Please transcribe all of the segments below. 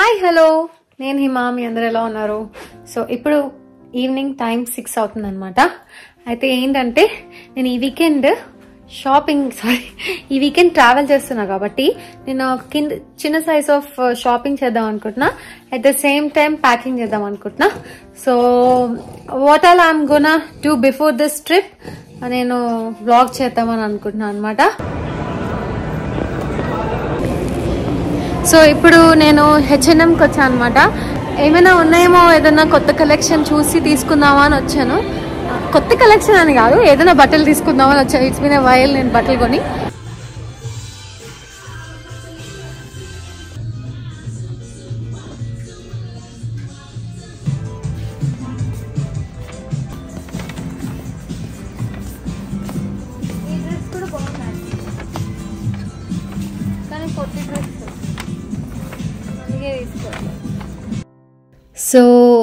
Hi hello నేను హిమా మీ అందరు ఎలా ఉన్నారు? సో ఇప్పుడు ఈవినింగ్ టైం సిక్స్ అవుతుంది అనమాట అయితే ఏంటంటే నేను ఈ వీకెండ్ షాపింగ్ సారీ ఈ వీకెండ్ ట్రావెల్ చేస్తున్నా కాబట్టి నేను కింద చిన్న సైజ్ ఆఫ్ షాపింగ్ చేద్దాం అనుకుంటున్నా. At the same time packing చేద్దాం అనుకుంటున్నా. So what all I'm gonna do before this trip నేను బ్లాగ్ చేద్దామని అనుకుంటున్నాను అనమాట సో ఇప్పుడు నేను H&M హెచ్ఎన్ఎంకి వచ్చాను అనమాట ఏమైనా ఉన్నాయేమో ఏదైనా కొత్త కలెక్షన్ చూసి తీసుకుందామా అని వచ్చాను. కొత్త కలెక్షన్ అని కాదు ఏదైనా బట్టలు తీసుకుందామని వచ్చాను ఇట్స్ మీన్ వైల్ నేను బట్టలు కొని.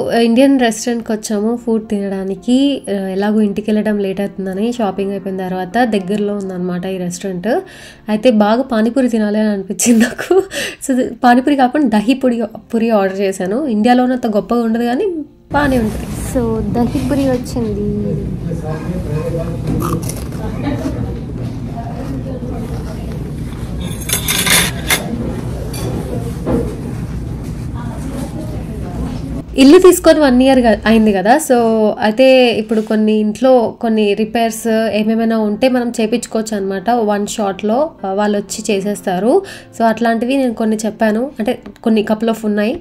Uh, ఇండియన్ రెస్టారెంట్కి వచ్చాము ఫుడ్ తినడానికి. Uh, ఎలాగో ఇంటికి వెళ్ళడం లేట్ అవుతుందని షాపింగ్ అయిపోయిన తర్వాత దగ్గరలో ఉందన్నమాట ఈ రెస్టారెంట్ అయితే బాగా పానీపూరి తినాలి అని అనిపించింది నాకు. సో పానీపూరి కాకుండా దహీ పొడి పూరి ఆర్డర్ చేశాను. ఇండియాలో అంత గొప్పగా ఉండదు కానీ బాగానే ఉంటుంది. సో దహీ పూరి వచ్చింది. ఇల్లు తీసుకొని వన్ ఇయర్ అయింది కదా సో అయితే ఇప్పుడు కొన్ని ఇంట్లో కొన్ని రిపేర్స్ ఏమేమైనా ఉంటే మనం చేపించుకోవచ్చు అనమాట వన్ షాట్లో వాళ్ళు వచ్చి చేసేస్తారు సో అట్లాంటివి నేను కొన్ని చెప్పాను అంటే కొన్ని కపుల్ ఆఫ్ ఉన్నాయి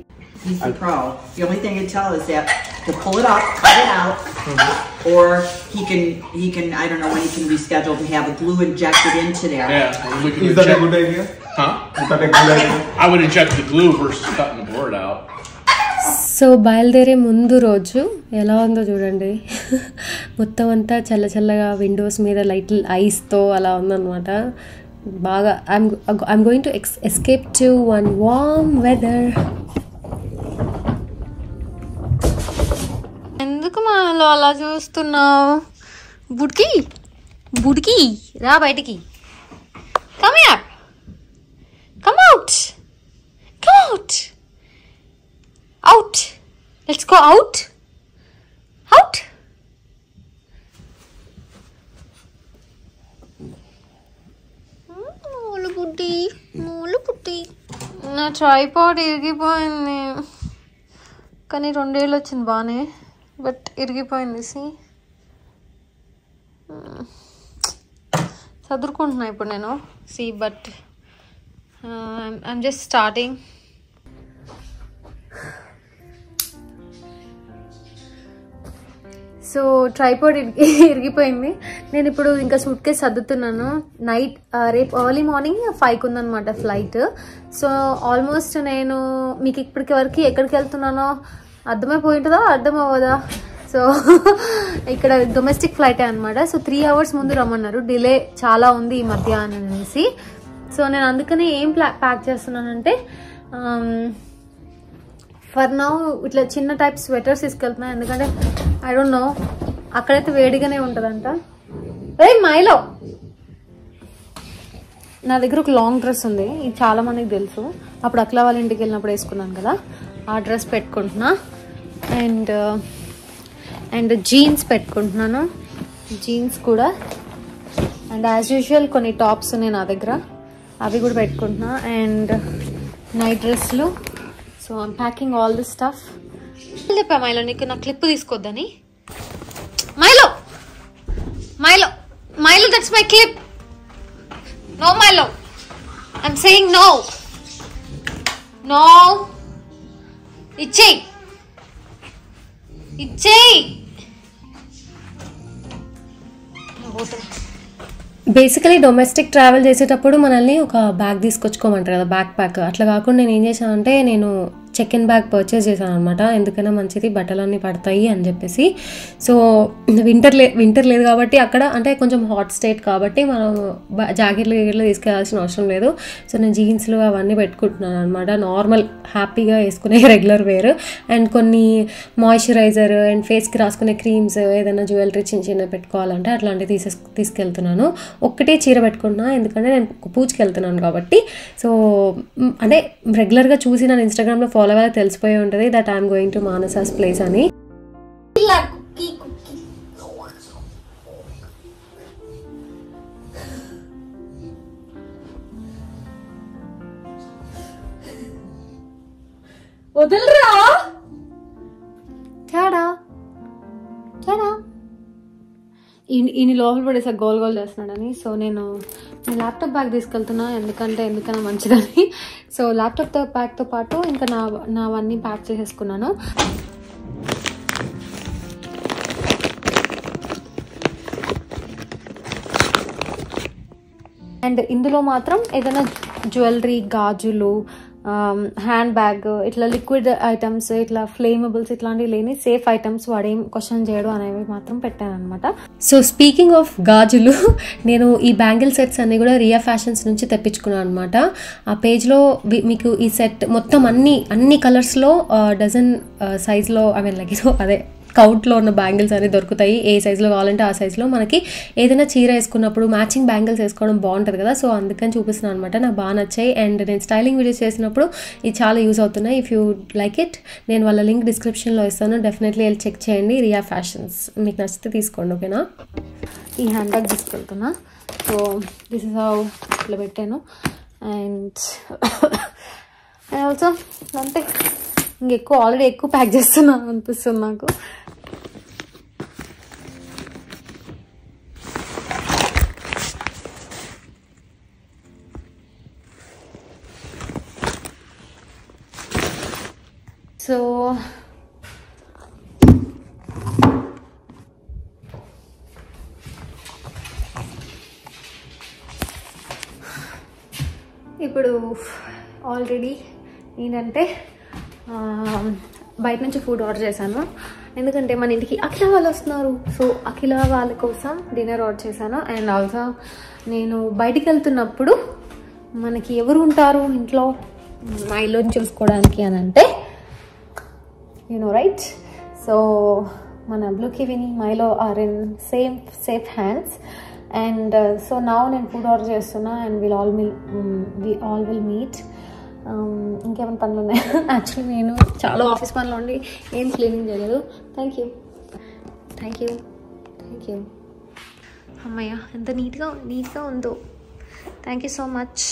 or he can he can I don't know when he can reschedule to have the glue injected into there. Yeah, we can Is that a inject, good idea? huh? Is that a good idea? I would inject the glue versus cutting the board out. So బయలుదేరే ముందు రోజు ఎలా ఉందో చూడండి. మొత్తం అంతా చల్ల చల్లగా విండోస్ మీద లైట్ ఐస్తో అలా ఉందన్నమాట. బాగా I'm I'm going to ex escape to one warm weather. ఎందుకు మనలో అలా చూస్తున్నావు? బుడికి బుడికి రా బయటికి. Come go out. Out. మూలు బుడ్డి మూలు బుడ్డి నా ట్రైపాడ్ ఇరిగిపోయింది. కానీ రెండేళ్ళు వచ్చింది బాగానే బట్ ఇరిగిపోయింది సి చదువుకుంటున్నా ఇప్పుడు నేను C but I'm just starting so tripod ఇరిగి ఇరిగిపోయింది. నేను ఇప్పుడు ఇంకా సూట్ కేసు సర్దుతున్నాను. నైట్ రేపు ఎర్లీ మార్నింగ్ ఫైవ్కి ఉందన్నమాట ఫ్లైట్ సో ఆల్మోస్ట్ నేను మీకు ఇప్పటికి వరకు ఎక్కడికి వెళ్తున్నానో అర్థమైపోయి ఉంటుందా? అర్థం అవ్వదా సో ఇక్కడ డొమెస్టిక్ ఫ్లైటే అనమాట సో త్రీ అవర్స్ ముందు రమ్మన్నారు. డిలే చాలా ఉంది ఈ మధ్య అని అనేసి. సో నేను అందుకనే ఏం ప్లా ప్యాక్ చేస్తున్నానంటే ఫర్ నౌ ఇట్లా చిన్న టైప్ స్వెటర్స్ తీసుకెళ్తున్నాను ఎందుకంటే ఐ డోంట్ నో అక్కడైతే వేడిగానే ఉంటుందంట. ఏ మైలో! నా దగ్గర ఒక లాంగ్ డ్రెస్ ఉంది. ఇది చాలా మందికి తెలుసు. అప్పుడు అక్లా వాళ్ళ ఇంటికి వెళ్ళినప్పుడు వేసుకున్నాను కదా. ఆ డ్రెస్ పెట్టుకుంటున్నా. అండ్ అండ్ జీన్స్ పెట్టుకుంటున్నాను. జీన్స్ కూడా. అండ్ యాజ్ యూజువల్ కొన్ని టాప్స్ ఉన్నాయి నా దగ్గర. అవి కూడా పెట్టుకుంటున్నా. అండ్ నైట్ డ్రెస్లు. So I'm packing all the stuff చెప్పా మైలో నీకు నా క్లిప్ తీసుకోవద్దని Milo Milo Milo that's my clip no Milo I'm saying no no ఇచ్చేయి ఇచ్చేయి బేసికలీ డొమెస్టిక్ ట్రావెల్ చేసేటప్పుడు మనల్ని ఒక బ్యాగ్ తీసుకొచ్చుకోమంటారు కదా బ్యాక్ ప్యాక్ అట్లా కాకుండా నేను ఏం చేశానంటే నేను చెక్ ఇన్ బ్యాగ్ పర్చేస్ చేశాను అనమాట ఎందుకైనా మంచిది బట్టలన్నీ పడతాయి అని చెప్పేసి. సో వింటర్ లే వింటర్ లేదు కాబట్టి అక్కడ అంటే కొంచెం హాట్ స్టేట్ కాబట్టి మనం జాకెట్లు గికెట్లు తీసుకెళ్ళాల్సిన అవసరం లేదు. సో నేను జీన్స్లు అవన్నీ పెట్టుకుంటున్నాను అనమాట నార్మల్ హ్యాపీగా వేసుకునే రెగ్యులర్ వేర్ అండ్ కొన్ని మాయిశ్చరైజర్ అండ్ ఫేస్కి రాసుకునే క్రీమ్స్ ఏదైనా జ్యువెలరీ చిన్న చిన్న పెట్టుకోవాలంటే అట్లాంటివి తీసే తీసుకెళ్తున్నాను. ఒక్కటే చీర పెట్టుకున్నా ఎందుకంటే నేను పూజకి వెళ్తున్నాను కాబట్టి. సో అంటే రెగ్యులర్గా చూసి నన్ను ఇన్స్టాగ్రామ్లో ఫాలో చాలా వరకు తెలిసిపోయి ఉంటుంది that I'm going to Manasa's place అని. వదలరా? ఈయన లోపల పడేసా గోల్ గోల్ చేస్తున్నాడని. సో నేను ల్యాప్టాప్ బ్యాగ్ తీసుకెళ్తున్నా. ఎందుకంటే ఎందుకన్నా మంచిదని. సో ల్యాప్టాప్ బ్యాగ్తో పాటు ఇంకా నా నావన్నీ ప్యాక్ చేసేసుకున్నాను. అండ్ ఇందులో మాత్రం ఏదైనా జ్యువెలరీ గాజులు Um, హ్యాండ్ బ్యాగ్ ఇట్లా లిక్విడ్ ఐటమ్స్ ఇట్లా ఫ్లేమబుల్స్ ఇట్లాంటివి లేని సేఫ్ ఐటమ్స్ వాడేం క్వశ్చన్ చేయడం అనేవి మాత్రం పెట్టాను అనమాట సో స్పీకింగ్ ఆఫ్ గాజులు నేను ఈ బ్యాంగిల్ సెట్స్ అన్ని కూడా రియా ఫ్యాషన్స్ నుంచి తెప్పించుకున్నాను అనమాట ఆ పేజ్లో వి- మీకు ఈ సెట్ మొత్తం అన్ని అన్ని కలర్స్లో డజన్ సైజ్లో ఐ మీన్ లైక్ అదే కౌట్లో ఉన్న బ్యాంగిల్స్ అనేవి దొరుకుతాయి. ఏ సైజులో కావాలంటే ఆ సైజులో మనకి ఏదైనా చీర వేసుకున్నప్పుడు మ్యాచింగ్ బ్యాంగిల్స్ వేసుకోవడం బాగుంటుంది కదా. సో అందుకని చూపిస్తున్నాను అనమాట నాకు బాగా నచ్చాయి. అండ్ నేను స్టైలింగ్ వీడియోస్ చేసినప్పుడు ఇది చాలా యూస్ అవుతున్నాయి. ఇఫ్ యూ లైక్ ఇట్ నేను వాళ్ళ లింక్ డిస్క్రిప్షన్లో ఇస్తాను. డెఫినెట్లీ వెళ్ళి చెక్ చేయండి. రియా ఫ్యాషన్స్. మీకు నచ్చితే తీసుకోండి ఓకేనా ఈ హ్యాండ్ బ్యాగ్ తీసుకెళ్తున్నా. సో దిస్ ఇస్ హౌ ఇట్లా పెట్టాను. అండ్ అండ్ ఆల్సో అంతే ఇంకెక్కువ ఆల్రెడీ ఎక్కువ ప్యాక్ చేస్తున్నాను అనిపిస్తుంది నాకు. సో ఇప్పుడు ఆల్రెడీ ఏంటంటే బయట నుంచి ఫుడ్ ఆర్డర్ చేశాను. ఎందుకంటే మన ఇంటికి అఖిల వాళ్ళు వస్తున్నారు. సో అఖిల వాళ్ళ కోసం డిన్నర్ ఆర్డర్ చేశాను. అండ్ ఆల్సో నేను బయటికి వెళ్తున్నప్పుడు మనకి ఎవరు ఉంటారు ఇంట్లో? మా ఇల్లుని చూసుకోవడానికి అని అంటే యూనో రైట్ సో మన బ్లూకి విని Milo are in same safe hands and so నా నేను ఫుడ్ ఆర్డర్ చేస్తున్నా and will all mil we all will meet ఇంకేమైనా పనులు ఉన్నాయి యాక్చువల్లీ నేను చాలా ఆఫీస్ పనులు ఉండి ఏం క్లీనింగ్ చేయలేదు thank you thank you thank you అమ్మయ్య ఎంత నీట్గా నీట్గా ఉందో. Thank you so much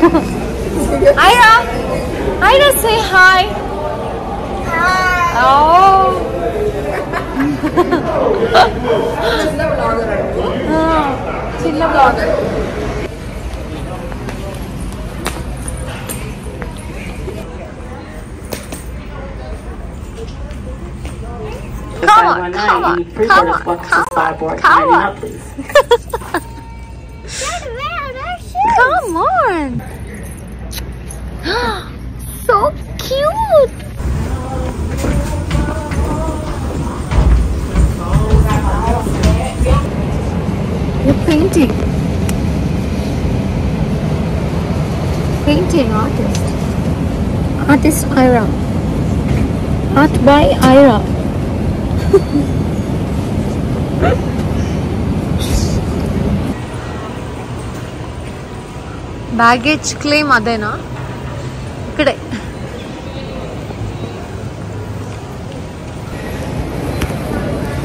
Aira, Aira say hi. Hi. Oh. Xin lỗi rồi xin lỗi rồi Come on, come on, come on, come on, come on. Come on. so cute. You painting. Painting artist. Artist Ira. Art by Ira. Baggage claim, Adena. ಕಡೆ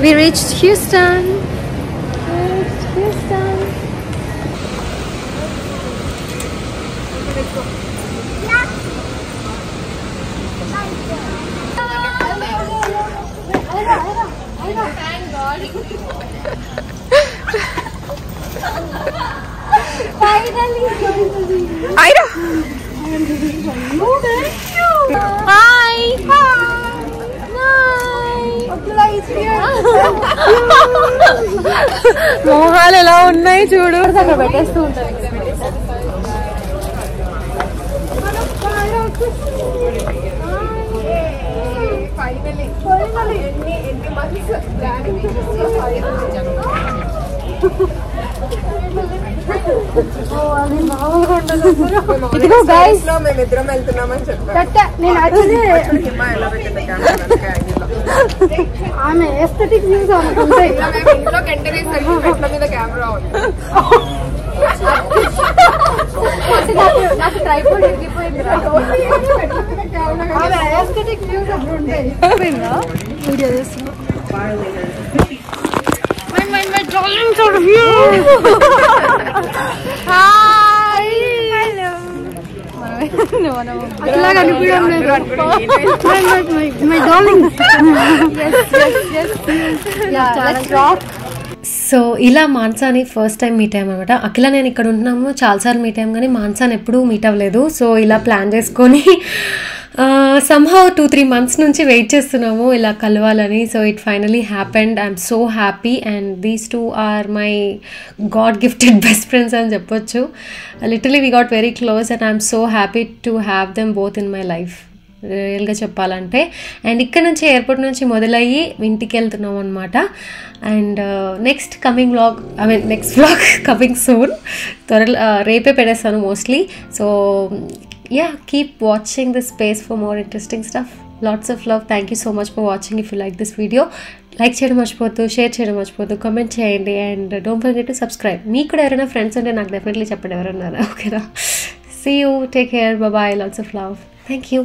We reached Houston. Reached Houston. Thank God. Ida. Hi. మోహాలు ఎలా ఉన్నాయి చూడు? అక్కడ పెట్టేస్తూ ఉంటారు ఇదిగో guys మేమిద్దరం వెళ్తున్నామని చెప్పాను నేను యాక్చువల్లీ హిమా ఎలా పెట్టింది కెమెరా ఆమె ఎస్థెటిక్ వ్యూస్ ఉంటాయి మేము ఇంట్లోకి ఎంటర్ అయ్యేసరికి మెట్ల మీద కెమెరా ఉంది నాకు ట్రైపోడ్ ఎగిపోయింది ఆమె ఎస్థెటిక్ వ్యూస్ అప్పుడు ఉంటాయి వీడియో చేస్తున్నా Darlings are here. Hi. Hello. అట్లా కనిపించడం లేదు My, my, my, my darlings. yes, yes, yes. Yeah, let's rock. So ఇలా మాన్సాని ఫస్ట్ టైం మీట్ అయ్యాం అనమాట అఖిల నేను ఇక్కడ ఉంటున్నాము చాలాసార్లు మీట్ అయ్యాం కానీ మాన్సాని ఎప్పుడూ మీట్ అవ్వలేదు సో ఇలా ప్లాన్ చేసుకొని సమ్హౌ టూ త్రీ మంత్స్ నుంచి వెయిట్ చేస్తున్నాము ఇలా కలవాలని. So it finally happened I'm so happy and these two are my god gifted best friends అని చెప్పొచ్చు. Literally we got very close and I'm so happy to have them both in my life రియల్గా చెప్పాలంటే. And ఇక్కడ నుంచి airport నుంచి మొదలయ్యి ఇంటికి వెళ్తున్నాం అనమాట and next coming vlog I mean next vlog coming soon త్వరలో రేపే పెడేస్తాను mostly so yeah keep watching this space for more interesting stuff lots of love thank you so much for watching if you like this video like చేయడం మర్చిపోద్దు share చేయడం మర్చిపోద్దు comment చేయండి. And don't forget to subscribe మీకు కూడా ఎవరైనా friends ఉంటే నాకు డెఫినెట్లీ చెప్పండి ఎవరన్నారా. ఓకేనా see you take care bye lots of love thank you